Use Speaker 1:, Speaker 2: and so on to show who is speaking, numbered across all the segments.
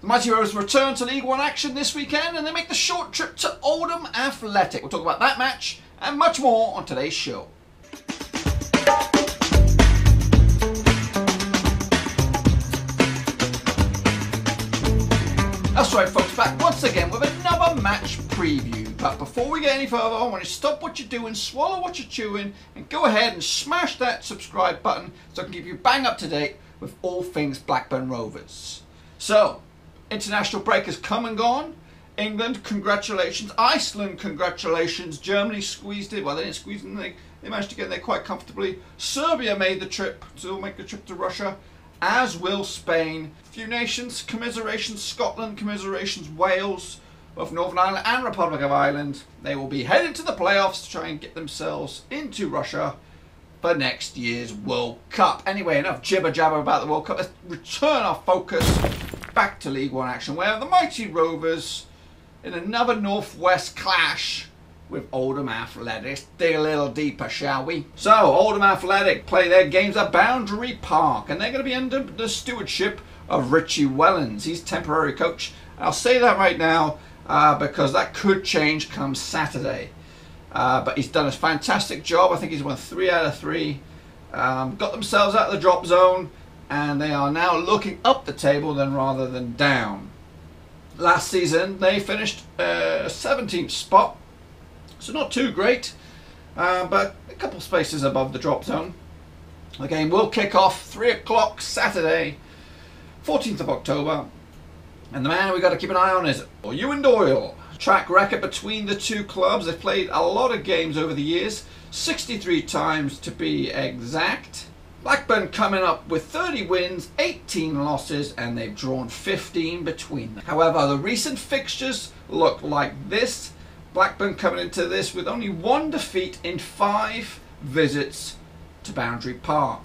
Speaker 1: The Mighty Rovers return to League One action this weekend and they make the short trip to Oldham Athletic. We'll talk about that match and much more on today's show. That's right, folks, back once again with another match preview. But before we get any further, I want to stop what you're doing, swallow what you're chewing, and go ahead and smash that subscribe button so I can keep you bang up to date with all things Blackburn Rovers. So, international break has come and gone. England, congratulations. Iceland, congratulations. Germany squeezed it. Well, they didn't squeeze it. They, they managed to get there quite comfortably. Serbia made the trip to make the trip to Russia, as will Spain. Few nations, commiserations. Scotland, commiserations. Wales, both Northern Ireland and Republic of Ireland. They will be headed to the playoffs to try and get themselves into Russia for next year's World Cup. Anyway, enough jibber jabber about the World Cup. Let's return our focus back to League One action, where the mighty Rovers, in another Northwest clash with Oldham Athletic, dig a little deeper, shall we? So, Oldham Athletic play their games at Boundary Park, and they're going to be under the stewardship of Richie Wellens. He's temporary coach. I'll say that right now uh, because that could change come Saturday. Uh, but he's done a fantastic job. I think he's won three out of three. Um, got themselves out of the drop zone and they are now looking up the table then rather than down. Last season they finished uh, 17th spot, so not too great, uh, but a couple spaces above the drop zone. The game will kick off 3 o'clock Saturday, 14th of October, and the man we've got to keep an eye on is Eoin Doyle. Track record between the two clubs, they've played a lot of games over the years, 63 times to be exact. Blackburn coming up with 30 wins, 18 losses, and they've drawn 15 between them. However, the recent fixtures look like this. Blackburn coming into this with only one defeat in five visits to Boundary Park.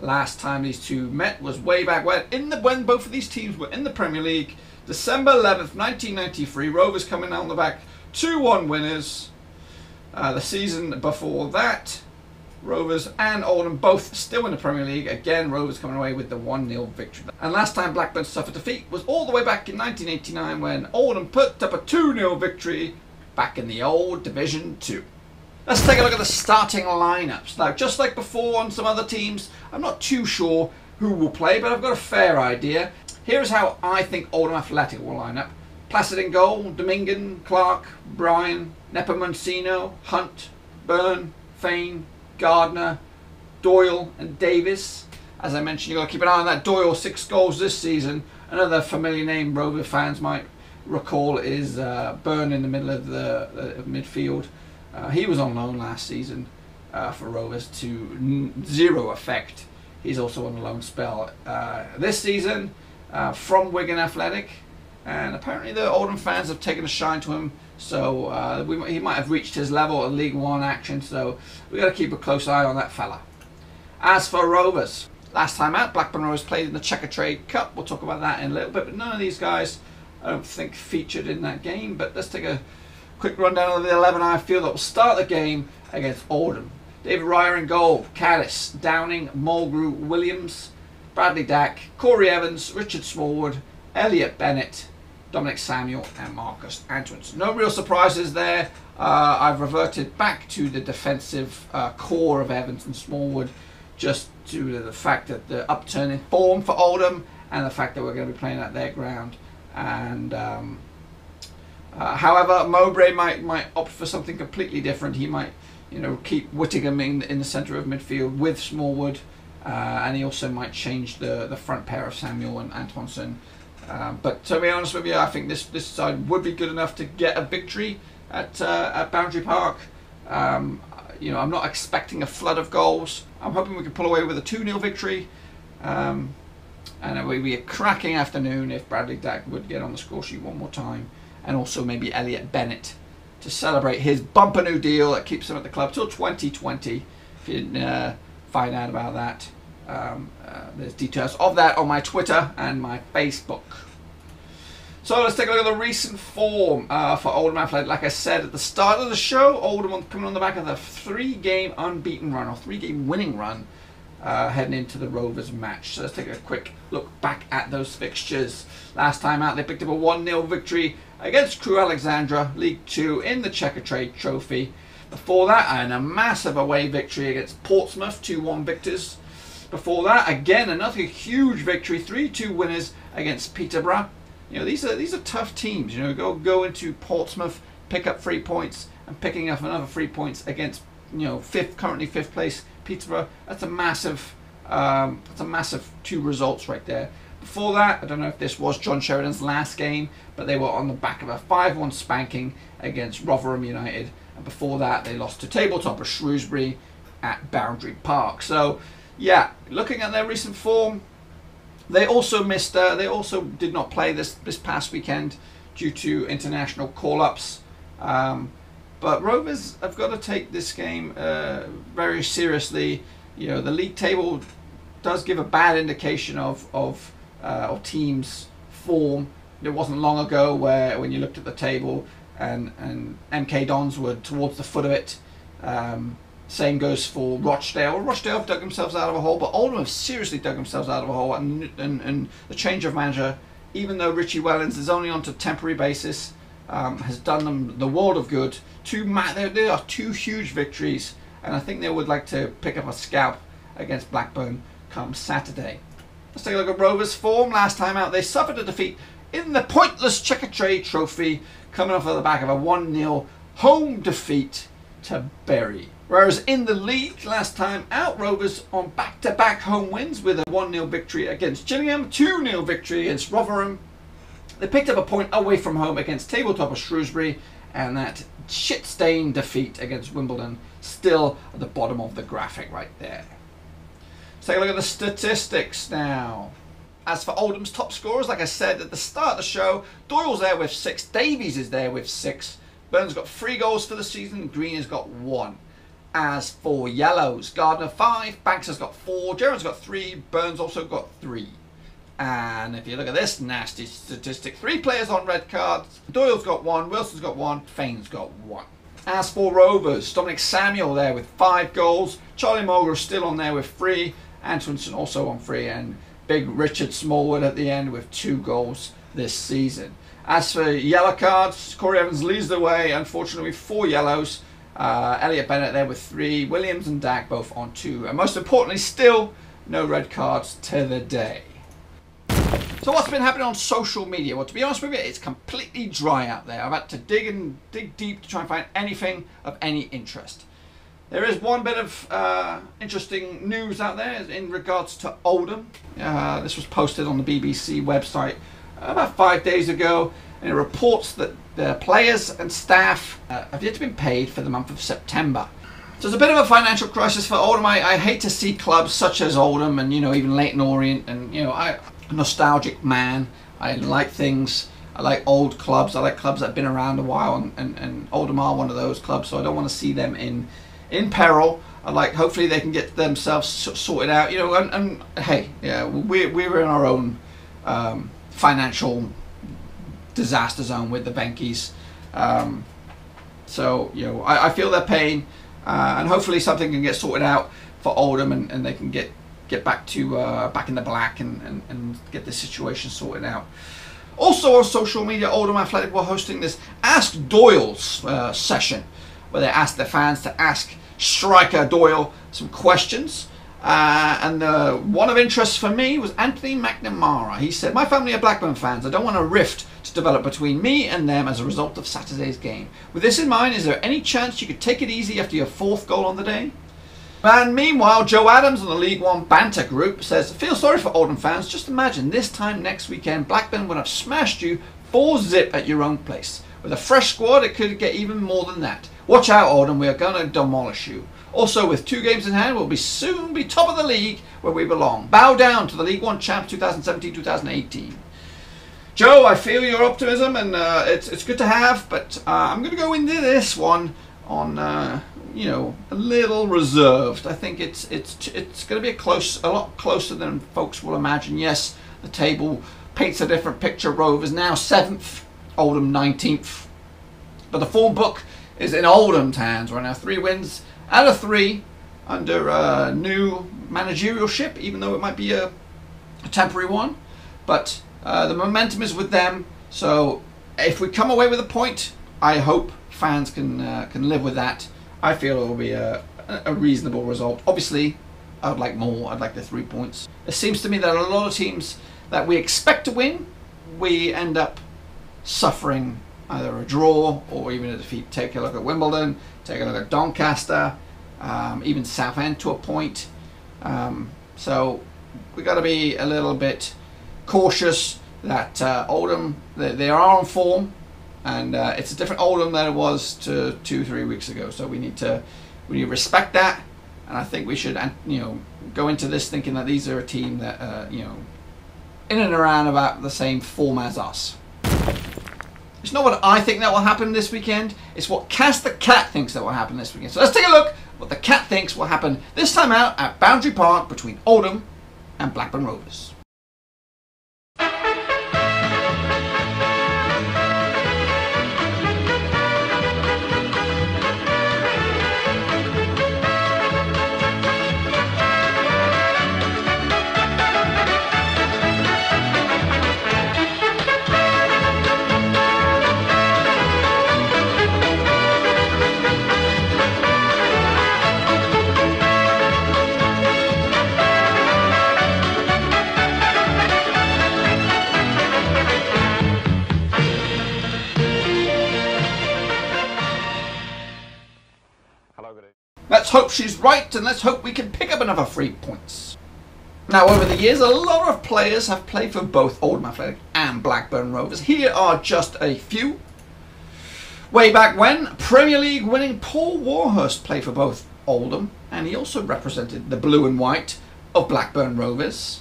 Speaker 1: Last time these two met was way back when, in the, when both of these teams were in the Premier League. December 11th, 1993. Rovers coming out on the back, 2-1 winners. Uh, the season before that, Rovers and Oldham both still in the Premier League. Again, Rovers coming away with the 1-0 victory. And last time Blackburn suffered defeat was all the way back in 1989 when Oldham put up a 2-0 victory back in the old Division 2. Let's take a look at the starting lineups. Now, just like before on some other teams, I'm not too sure who will play, but I've got a fair idea. Here's how I think Oldham Athletic will line up. Placide in goal, Dummigan, Clarke, Bryan, Nepomuceno, Hunt, Byrne, Fane, Gardner, Doyle, and Davies. As I mentioned, you've got to keep an eye on that Doyle, six goals this season. Another familiar name Rover fans might recall is uh, Byrne in the middle of the, the midfield. Uh, he was on loan last season uh, for Rovers to zero effect. He's also on a loan spell uh, this season uh, from Wigan Athletic. And apparently the Oldham fans have taken a shine to him so uh, we, he might have reached his level of League One action. So we've got to keep a close eye on that fella. As for Rovers, last time out, Blackburn Rovers played in the Checkatrade Cup. We'll talk about that in a little bit. But none of these guys, I don't think, featured in that game. But let's take a quick rundown of the 11 I feel that will start the game against Oldham. David Raya in goal, Caddis, Downing, Mulgrew, Williams, Bradley Dack, Corry Evans, Richard Smallwood, Elliot Bennett, Dominic Samuel and Marcus Antonsson. No real surprises there. Uh, I've reverted back to the defensive uh, core of Evans and Smallwood just due to the fact that the upturn in form for Oldham and the fact that we're going to be playing at their ground. And um, uh, however, Mowbray might might opt for something completely different. He might, you know, keep Whittingham in, in the centre of midfield with Smallwood, uh, and he also might change the the front pair of Samuel and Antonsson um, but to be honest with you, I think this this side would be good enough to get a victory at uh, at Boundary Park. Um, you know, I'm not expecting a flood of goals. I'm hoping we can pull away with a 2 0 victory. Um, and it would be a cracking afternoon if Bradley Dack would get on the score sheet one more time. And also maybe Elliot Bennett to celebrate his bumper new deal that keeps him at the club till 2020. If you didn't uh, find out about that. Um, uh, there's details of that on my Twitter and my Facebook. So let's take a look at the recent form uh, for Oldham Athletic. Like I said at the start of the show, Oldham coming on the back of a three-game unbeaten run or three-game winning run uh, heading into the Rovers match. So let's take a quick look back at those fixtures. Last time out, they picked up a 1 0 victory against Crewe Alexandra, League Two, in the Checkatrade Trophy. Before that, and a massive away victory against Portsmouth, 2 1 victors. Before that, again, another huge victory, 3 2 winners against Peterborough. You know, these are these are tough teams. You know, go go into Portsmouth, pick up three points, and picking up another three points against you know fifth, currently fifth place Peterborough. That's a massive, um, that's a massive two results right there. Before that, I don't know if this was John Sheridan's last game, but they were on the back of a 5-1 spanking against Rotherham United. And before that, they lost to Tabletop tabletopper Shrewsbury at Boundary Park. So, yeah, looking at their recent form, they also missed. Uh, they also did not play this this past weekend due to international call-ups. Um, but Rovers have got to take this game uh, very seriously. You know, the league table does give a bad indication of of uh, of teams' form. It wasn't long ago where when you looked at the table and and MK Dons were towards the foot of it. Um, same goes for Rochdale. Rochdale have dug themselves out of a hole, but Oldham have seriously dug themselves out of a hole. And, and, and the change of manager, even though Richie Wellens is only on a temporary basis, um, has done them the world of good. Two ma- there, are two huge victories, and I think they would like to pick up a scalp against Blackburn come Saturday. Let's take a look at Rovers' form. Last time out, they suffered a defeat in the pointless Checkatrade Trophy, coming off of the back of a 1 0 home defeat to Bury. Whereas in the league, last time out, Rovers on back to back home wins with a 1 0 victory against Gillingham, 2 0 victory against Rotherham. They picked up a point away from home against tabletopper Shrewsbury, and that shit stained defeat against Wimbledon, still at the bottom of the graphic right there. Let's take a look at the statistics now. As for Oldham's top scorers, like I said at the start of the show, Doyle's there with six, Davies is there with six, Burns got three goals for the season, Green has got one. As for yellows, Gardner five, Banks has got four, Gerrard's got three, Burns also got three. And if you look at this nasty statistic, three players on red cards. Doyle's got one, Wilson's got one, Fane's got one. As for Rovers, Dominic Samuel there with five goals, Charlie Mulgrew still on there with three, Antonsson also on three, and big Richard Smallwood at the end with two goals this season. As for yellow cards, Corry Evans leads the way, unfortunately, four yellows. Uh, Elliot Bennett there with three, Williams and Dack both on two, and most importantly, still no red cards to the day. So what's been happening on social media? Well, to be honest with you, it's completely dry out there. I've had to dig and dig deep to try and find anything of any interest. There is one bit of uh, interesting news out there in regards to Oldham. Uh, this was posted on the BBC website about five days ago, and it reports that the players and staff uh, have yet to be paid for the month of September. So it's a bit of a financial crisis for Oldham. I, I hate to see clubs such as Oldham and you know even Leyton Orient and you know I a nostalgic man. I like things. I like old clubs. I like clubs that have been around a while, and, and, and Oldham are one of those clubs. So I don't want to see them in in peril. I like hopefully they can get themselves sorted out. You know, and, and hey, yeah, we're we're in our own um, financial disaster zone with the Venkies. Um, so you know, I, I feel their pain, uh, and hopefully something can get sorted out for Oldham, and, and they can get get back to uh, back in the black and, and, and get this situation sorted out. Also on social media, Oldham Athletic were hosting this Ask Doyle's uh, session, where they asked their fans to ask striker Doyle some questions. Uh, and the one of interest for me was Anthony McNamara. He said, My family are Blackburn fans. I don't want a rift to develop between me and them as a result of Saturday's game. With this in mind, is there any chance you could take it easy after your fourth goal on the day? And meanwhile, Joe Adams on the League One banter group says, Feel sorry for Oldham fans. Just imagine this time next weekend, Blackburn would have smashed you 4 zip at your own place. With a fresh squad, it could get even more than that. Watch out, Oldham, we are going to demolish you. Also, with two games in hand, we'll be soon be top of the league where we belong. Bow down to the League One champ 2017-2018. Joe, I feel your optimism, and uh, it's it's good to have, but uh, I'm going to go into this one on uh, you know a little reserved. I think it's it's it's going to be a close, a lot closer than folks will imagine. Yes, the table paints a different picture. Rovers now seventh, Oldham nineteenth, but the form book is in Oldham's hands right now. Three wins out of three under uh, new managerialship, even though it might be a, a temporary one. But uh, the momentum is with them. So if we come away with a point, I hope fans can uh, can live with that. I feel it will be a, a reasonable result. Obviously, I'd like more. I'd like the three points. It seems to me that a lot of teams that we expect to win, we end up suffering either a draw or even a defeat. Take a look at Wimbledon, take a look at Doncaster, um, even Southend to a point. Um, so we've got to be a little bit cautious that uh, Oldham they, they, are on form, and uh, it's a different Oldham than it was to two three weeks ago. So we need to we need to respect that, and I think we should you know go into this thinking that these are a team that uh, you know in and around about the same form as us. It's not what I think that will happen this weekend. It's what Cass the Cat thinks that will happen this weekend. So let's take a look what the cat thinks will happen this time out at Boundary Park between Oldham and Blackburn Rovers. Hope she's right and let's hope we can pick up another three points. Now over the years a lot of players have played for both Oldham Athletic and Blackburn Rovers. Here are just a few. Way back when, Premier League winning Paul Warhurst played for both Oldham and he also represented the blue and white of Blackburn Rovers.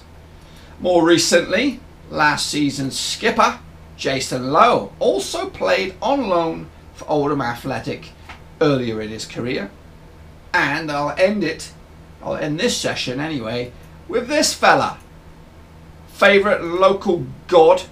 Speaker 1: More recently, last season's skipper Jason Lowe also played on loan for Oldham Athletic earlier in his career. And I'll end it, I'll end this session anyway, with this fella. Favourite local god,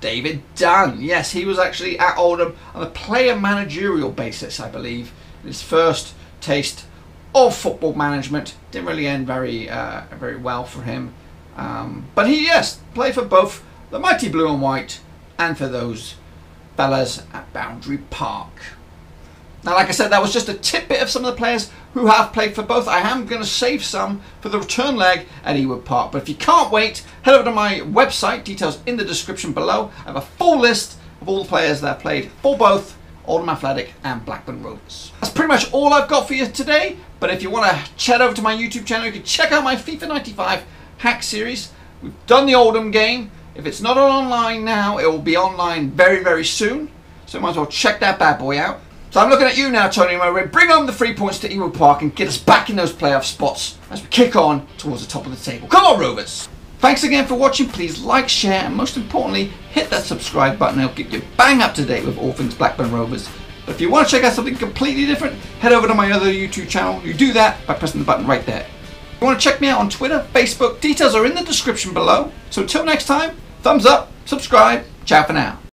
Speaker 1: David Dunn. Yes, he was actually at Oldham on a player managerial basis, I believe. His first taste of football management didn't really end very, uh, very well for him. Um, but he, yes, played for both the mighty blue and white and for those fellas at Boundary Park. Now, like I said, that was just a tidbit of some of the players who have played for both. I am going to save some for the return leg at Ewood Park. But if you can't wait, head over to my website, details in the description below. I have a full list of all the players that have played for both Oldham Athletic and Blackburn Rovers. That's pretty much all I've got for you today. But if you want to chat over to my YouTube channel, you can check out my FIFA 95 hack series. We've done the Oldham game. If it's not online now, it will be online very, very soon. So might as well check that bad boy out. So I'm looking at you now, Tony Mowbray. Bring home the three points to Ewood Park and get us back in those playoff spots as we kick on towards the top of the table. Come on, Rovers! Thanks again for watching. Please like, share, and most importantly, hit that subscribe button. It'll keep you bang up to date with all things Blackburn Rovers. But if you want to check out something completely different, head over to my other YouTube channel. You do that by pressing the button right there. If you want to check me out on Twitter, Facebook, details are in the description below. So until next time, thumbs up, subscribe, ciao for now.